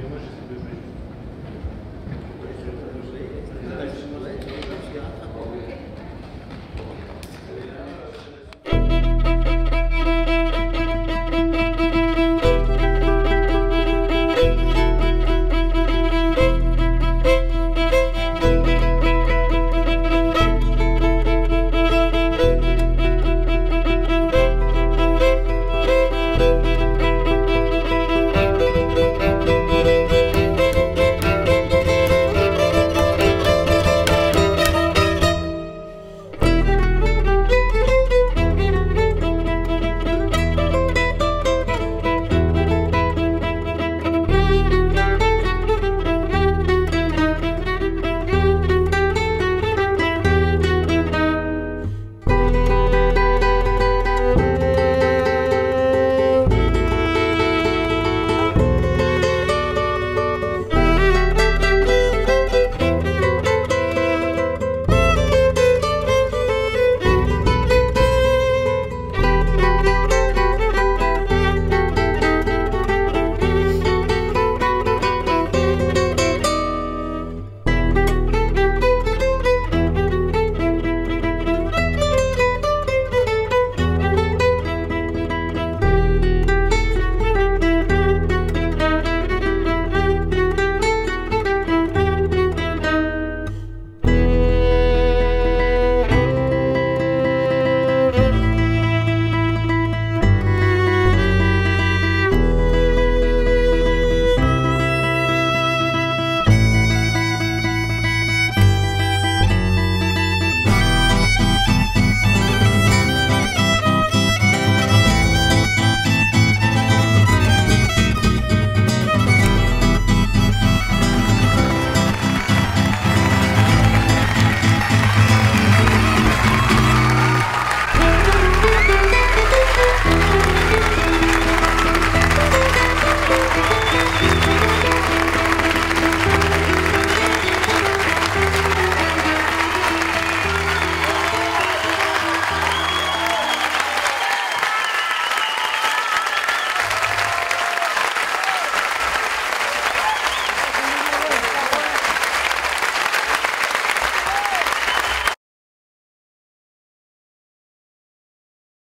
преимущество без